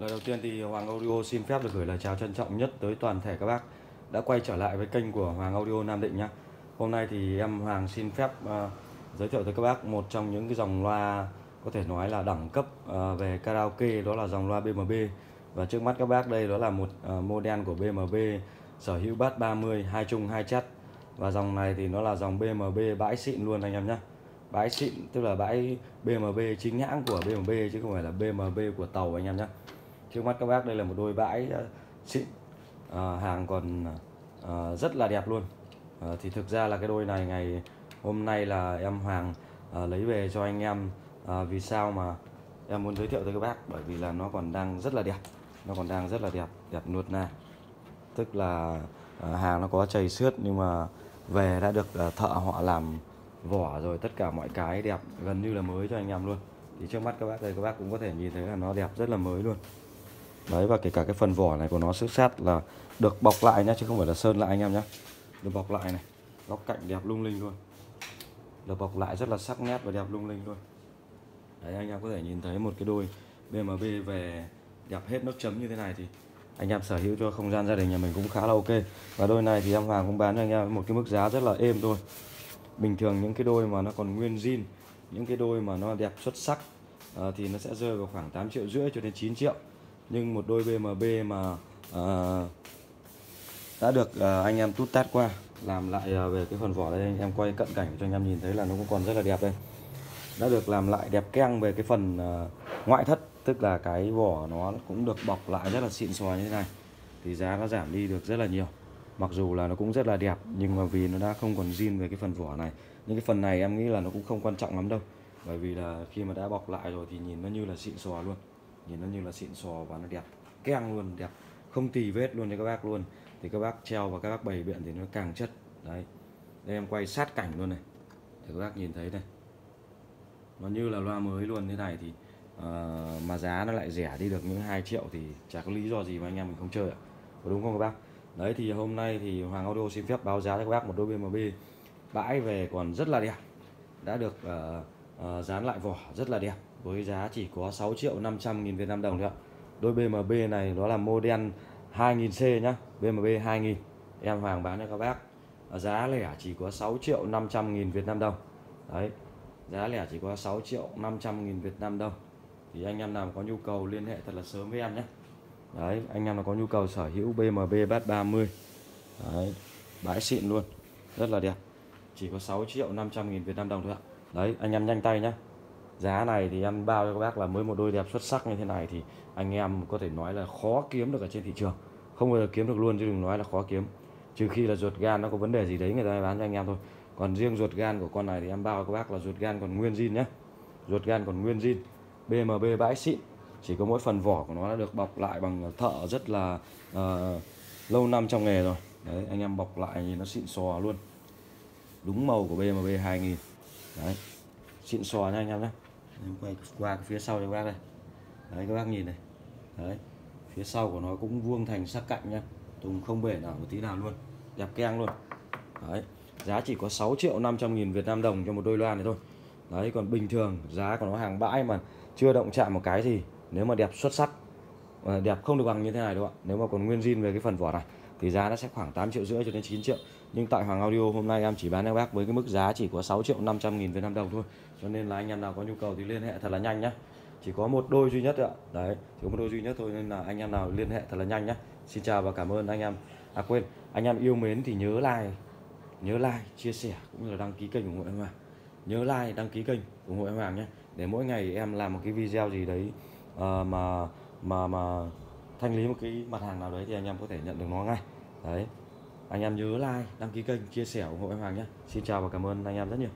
Lời đầu tiên thì Hoàng Audio xin phép được gửi lời chào trân trọng nhất tới toàn thể các bác đã quay trở lại với kênh của Hoàng Audio Nam Định nhé. Hôm nay thì em Hoàng xin phép uh, giới thiệu tới các bác một trong những cái dòng loa có thể nói là đẳng cấp uh, về karaoke đó là dòng loa BMB và trước mắt các bác đây đó là một uh, model của BMB sở hữu bass 30 hai chung hai chất và dòng này thì nó là dòng BMB bãi xịn luôn anh em nhé. Bãi xịn tức là bãi BMB chính hãng của BMB chứ không phải là BMB của tàu anh em nhé trước mắt các bác đây là một đôi bãi ờ, xịn à, hàng còn à, rất là đẹp luôn. À, thì thực ra là cái đôi này ngày hôm nay là em Hoàng à, lấy về cho anh em à, vì sao mà em muốn giới thiệu tới các bác? Bởi vì là nó còn đang rất là đẹp nó còn đang rất là đẹp đẹp nuột na. Tức là à, hàng nó có chảy xước nhưng mà về đã được à, thợ họ làm vỏ rồi tất cả mọi cái đẹp gần như là mới cho anh em luôn. Thì trước mắt các bác đây các bác cũng có thể nhìn thấy là nó đẹp rất là mới luôn đấy, và kể cả cái phần vỏ này của nó xước sát là được bọc lại nhá, chứ không phải là sơn lại anh em nhé được bọc lại này, góc cạnh đẹp lung linh luôn. Được bọc lại rất là sắc nét và đẹp lung linh luôn. Đấy, anh em có thể nhìn thấy một cái đôi BMW về đẹp hết nốt chấm như thế này thì anh em sở hữu cho không gian gia đình nhà mình cũng khá là ok. Và đôi này thì em Hoàng cũng bán cho anh em một cái mức giá rất là êm thôi. Bình thường những cái đôi mà nó còn nguyên zin, những cái đôi mà nó đẹp xuất sắc ờ, thì nó sẽ rơi vào khoảng 8 triệu rưỡi cho đến 9 triệu nhưng một đôi BMB mà à, đã được à, anh em tút tát qua làm lại à, về cái phần vỏ đây anh em quay cận cảnh cho anh em nhìn thấy là nó cũng còn rất là đẹp đây. Đã được làm lại đẹp keng về cái phần à, ngoại thất tức là cái vỏ nó cũng được bọc lại rất là xịn xò như thế này. Thì giá nó giảm đi được rất là nhiều. Mặc dù là nó cũng rất là đẹp nhưng mà vì nó đã không còn zin về cái phần vỏ này. Những cái phần này em nghĩ là nó cũng không quan trọng lắm đâu. Bởi vì là khi mà đã bọc lại rồi thì nhìn nó như là xịn xò luôn nhìn nó như là xịn sò và nó đẹp. Keng luôn đẹp. Không tì vết luôn cho các bác luôn. Thì các bác treo và các bác bày biện thì nó càng chất. Đấy. Đây em quay sát cảnh luôn này. Để các bác nhìn thấy này. Nó như là loa mới luôn. Thế này thì uh, mà giá nó lại rẻ đi được những 2 triệu thì chả có lý do gì mà anh em mình không chơi ạ. Có đúng không các bác? Đấy thì hôm nay thì Hoàng Audio xin phép báo giá cho các bác một đôi BMB bãi về còn rất là đẹp. Đã được uh, uh, dán lại vỏ rất là đẹp với giá chỉ có 6 triệu 500 nghìn Việt Nam đồng thôi ạ. Đôi BMB này đó là model 2000C nhá BMB 2000 em Hoàng bán cho các bác. Ờ, giá lẻ chỉ có 6 triệu 500 nghìn Việt Nam đồng. Đấy giá lẻ chỉ có 6 triệu 500 nghìn Việt Nam đồng. Thì anh em nào có nhu cầu liên hệ thật là sớm với em nhé. Đấy anh em nào có nhu cầu sở hữu BMB bát 30 đấy bãi xịn luôn rất là đẹp. Chỉ có 6 triệu 500 nghìn Việt Nam đồng thôi ạ đấy anh em nhanh tay nhé giá này thì em bao cho các bác là mới một đôi đẹp xuất sắc như thế này thì anh em có thể nói là khó kiếm được ở trên thị trường. Không bao giờ kiếm được luôn chứ đừng nói là khó kiếm. Trừ khi là ruột gan nó có vấn đề gì đấy người ta bán cho anh em thôi. Còn riêng ruột gan của con này thì em bao các bác là ruột gan còn nguyên zin nhé ruột gan còn nguyên zin. BMB bãi xịn. Chỉ có mỗi phần vỏ của nó đã được bọc lại bằng thợ rất là uh, lâu năm trong nghề rồi. Đấy anh em bọc lại nhìn nó xịn sò luôn. Đúng màu của BMB 2000 đấy. Xịn sò nha anh em nhé. Em quay qua phía sau cho các bác đây. Đấy, các bác nhìn này. Đấy. Phía sau của nó cũng vuông thành sắc cạnh nhá tùng không bể nào một tí nào luôn. Đẹp keng luôn. Đấy. Giá chỉ có 6 triệu 500 nghìn Việt Nam đồng cho một đôi loa này thôi. Đấy, còn bình thường giá của nó hàng bãi mà chưa động chạm một cái gì nếu mà đẹp xuất sắc đẹp không được bằng như thế này đâu ạ. Nếu mà còn nguyên zin về cái phần vỏ này thì giá nó sẽ khoảng 8 triệu rưỡi cho đến 9 triệu. Nhưng tại Hoàng Audio hôm nay em chỉ bán cho bác với cái mức giá chỉ có 6 triệu 500 nghìn Việt Nam đồng thôi. Cho nên là anh em nào có nhu cầu thì liên hệ thật là nhanh nhé chỉ có một đôi duy nhất ạ. Đấy chỉ có một đôi duy nhất thôi nên là anh em nào liên hệ thật là nhanh nhé Xin chào và cảm ơn anh em. À quên anh em yêu mến thì nhớ like. Nhớ like chia sẻ cũng như là đăng ký kênh ủng hộ em Hoàng nhớ like đăng ký kênh ủng hộ em Hoàng nhé để mỗi ngày em làm một cái video gì đấy uh, mà mà mà thanh lý một cái mặt hàng nào đấy thì anh em có thể nhận được nó ngay. Đấy. Anh em nhớ like, đăng ký kênh, chia sẻ ủng hộ em Hoàng nhé. Xin chào và cảm ơn anh em rất nhiều.